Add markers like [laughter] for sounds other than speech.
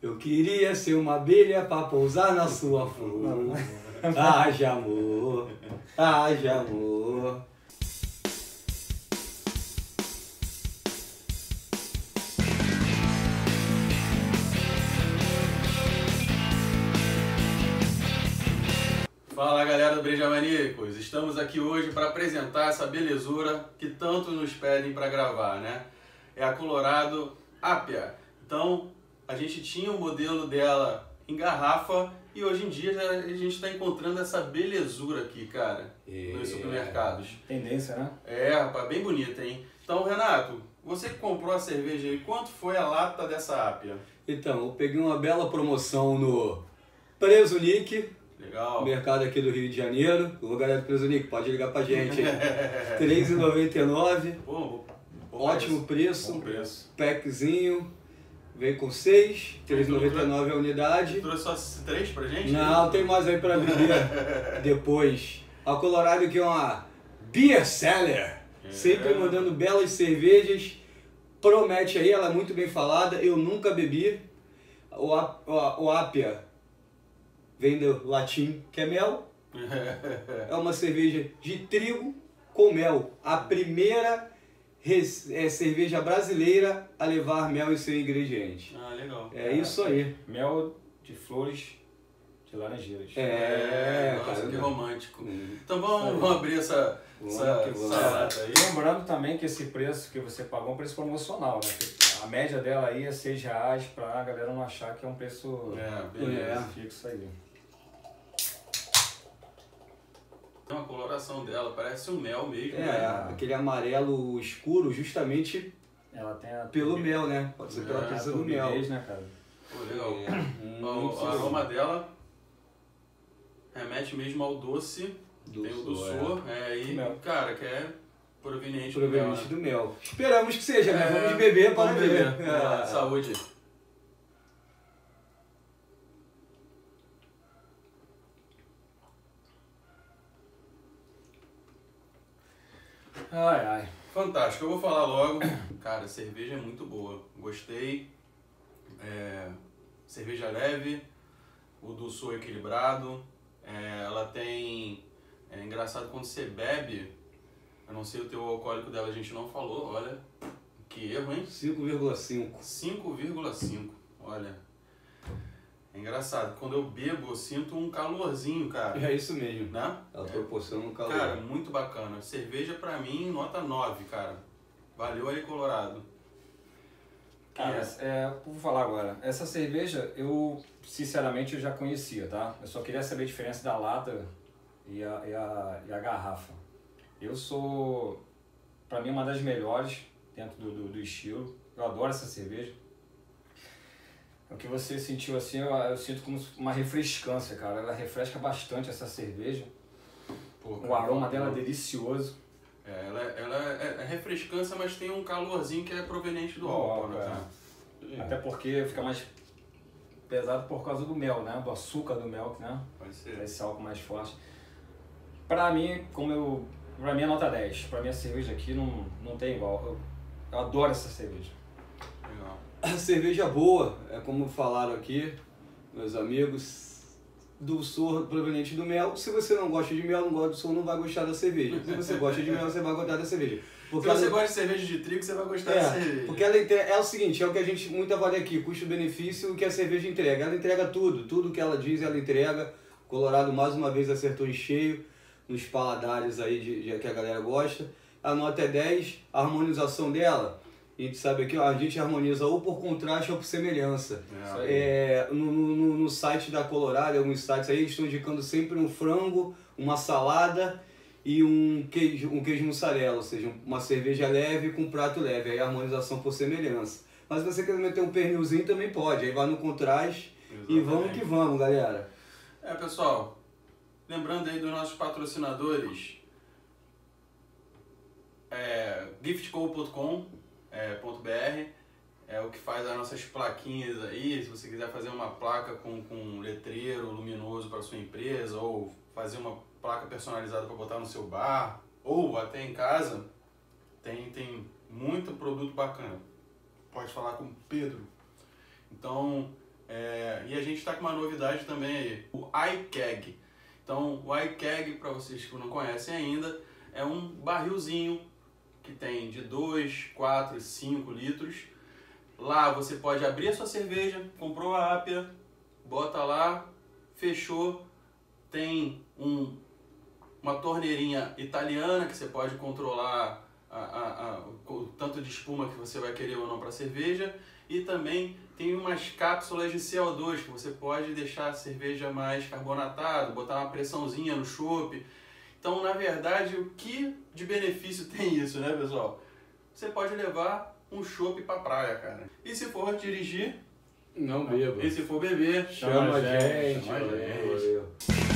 Eu queria ser uma abelha pra pousar na sua flor. Haja amor, haja amor. Fala galera do Breja Maníacos, estamos aqui hoje para apresentar essa belezura que tanto nos pedem para gravar, né? É a Colorado Apia. Então, a gente tinha o modelo dela em garrafa e hoje em dia já- a gente está encontrando essa belezura aqui, cara, nos É. supermercados. Tendência, né? É, rapaz, bem bonita, hein? Então, Renato, você que comprou a cerveja aí, quanto foi a lata dessa Apia? Então, eu peguei uma bela promoção no Preso Nick, Legal. mercado aqui do Rio de Janeiro. O lugar é do Preso Nick, pode ligar pra gente. hein? [laughs] R$3,99, Pô, bom ótimo preço, Bom preço. packzinho, veio com 6, R$3,99 a unidade. Trouxe só três pra gente? Não, tem mais aí pra beber [laughs] depois. A Colorado que é uma beer seller, É. sempre mandando belas cervejas. Promete aí, ela é muito bem falada, eu nunca bebi. O, o, o Apia vem do latim que é mel. [laughs] É uma cerveja de trigo com mel. A primeira é, cerveja brasileira a levar mel em seu ingrediente. ah, legal. É isso aí. Mel de flores de laranjeiras. É, nossa, cara, que né? romântico. Hum. Então vamos, vamos abrir essa, essa, essa aí. Lembrando também que esse preço que você pagou é um preço promocional, né? A média dela aí é 6 reais pra galera não achar que é um preço É, fixo aí. Tem uma coloração dela, parece um mel mesmo. É, né? aquele amarelo escuro justamente Ela tem a pelo mel, né? Pode ser pela É, presença do mel. né, cara? Pô, legal. É, Ó, muito o, aroma dela remete mesmo ao doce. Tem o doçor. É, e, Mel. cara, que é proveniente, Proveniente do do mel. mel. Esperamos que seja, né? É, Vamos beber para vamos ver. beber. É. Saúde. Ai, ai. Fantástico, eu vou falar logo. [coughs] Cara, cerveja é muito boa. Gostei. É, cerveja leve, o doçor equilibrado. É, ela tem. É engraçado quando você bebe. Eu não sei o teu alcoólico dela, a gente não falou. Olha, que erro, hein? 5,5. 5,5. Olha. É engraçado. Quando eu bebo, eu sinto um calorzinho, cara. É isso mesmo. Né? Ela proporciona um calor. Cara, muito bacana. Cerveja pra mim, nota 9, cara. Valeu aí, Colorado. Cara, é, vou falar agora. Essa cerveja, eu, sinceramente, eu já conhecia, tá? Eu só queria saber a diferença da lata e a, e a, e a garrafa. Eu sou, pra mim, uma das melhores dentro do, do, do estilo. Eu adoro essa cerveja. O que você sentiu assim, eu, eu sinto como uma refrescância, cara. Ela refresca bastante essa cerveja. Pô, O aroma dela é delicioso. É, ela, ela é, é refrescância, mas tem um calorzinho que é proveniente do Do álcool, álcool, né? é. Até porque fica mais pesado por causa do mel, né? Do açúcar do mel, né? Pode ser. esse álcool mais forte. Pra mim, como eu. Pra mim é nota 10. Pra mim a cerveja aqui não, não tem igual. Eu, eu adoro essa cerveja. Cerveja boa, é como falaram aqui, meus amigos, do sor proveniente do mel. Se você não gosta de mel, não gosta do sor, não vai gostar da cerveja. Se você gosta de mel, você vai gostar da cerveja. Se Porque você ela- gosta de cerveja de trigo, você vai gostar É, cerveja. porque ela é o seguinte, é o que a gente muito avalia aqui, custo-benefício que a cerveja entrega. Ela entrega tudo, tudo que ela diz, ela entrega. Colorado mais uma vez acertou em cheio nos paladares aí de, de- que a galera gosta. A nota é 10, a harmonização dela, a gente sabe aqui, ó, a gente harmoniza ou por contraste ou por semelhança. É. É, no, no, no site da Colorado, alguns sites aí, eles estão indicando sempre um frango, uma salada e um queijo, um queijo mussarela, ou seja, uma cerveja leve com prato leve, aí a harmonização por semelhança. Mas se você quer meter um pernilzinho também pode, aí vai no contraste e vamos Exatamente. que vamos, galera. É, pessoal, lembrando aí dos nossos patrocinadores, é, giftco.com.br é, é o que faz as nossas plaquinhas aí, se você quiser fazer uma placa com, com um letreiro luminoso para sua empresa, ou fazer uma placa personalizada para botar no seu bar, ou até em casa, tem, tem muito produto bacana. Pode falar com o Pedro. Então, É, e a gente está com uma novidade também aí, o iCag. Então, o iCag, para vocês que não conhecem ainda, é um barrilzinho que tem de 2, 4, 5 litros. Lá você pode abrir a sua cerveja, comprou a ápia, bota lá, fechou, tem um, uma torneirinha italiana que você pode controlar a, a, a, o tanto de espuma que você vai querer ou não para a cerveja e também tem umas cápsulas de CO2 que você pode deixar a cerveja mais carbonatada, botar uma pressãozinha no chope. Então, na verdade, o que de benefício [laughs] tem isso, né, pessoal? Você pode levar um chope para praia, cara. E se for dirigir, não beba. E se for beber, chama, chama a gente. Chama a gente.